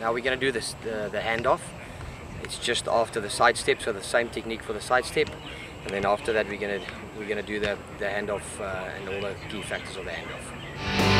Now we're going to do this the, the handoff. It's just after the side step, so the same technique for the side step, and then after that we're going to we're going to do the the handoff uh, and all the key factors of the handoff.